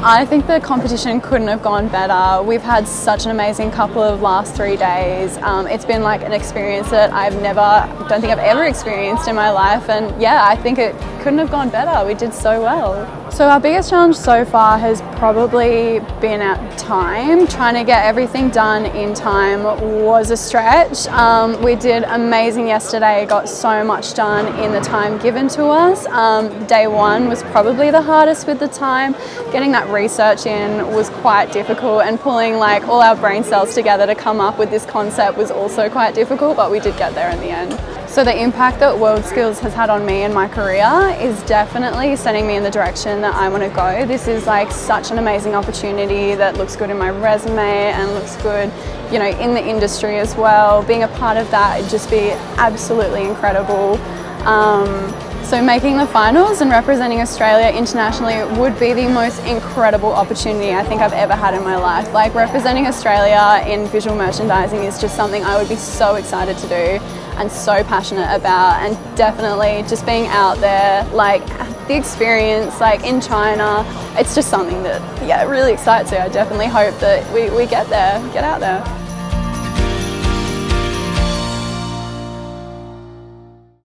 I think the competition couldn't have gone better. We've had such an amazing couple of last three days. Um, it's been like an experience that I've never, don't think I've ever experienced in my life. And yeah, I think it couldn't have gone better. We did so well. So our biggest challenge so far has probably been at time. Trying to get everything done in time was a stretch. Um, we did amazing yesterday, got so much done in the time given to us. Um, day one was probably the hardest with the time. Getting that research in was quite difficult and pulling like all our brain cells together to come up with this concept was also quite difficult, but we did get there in the end. So the impact that World Skills has had on me and my career is definitely sending me in the direction that I want to go. This is like such an amazing opportunity that looks good in my resume and looks good, you know, in the industry as well. Being a part of that would just be absolutely incredible. Um, so making the finals and representing Australia internationally would be the most incredible opportunity I think I've ever had in my life. Like representing Australia in visual merchandising is just something I would be so excited to do and so passionate about. And definitely just being out there like the experience like in China it's just something that yeah really excites me. I definitely hope that we, we get there get out there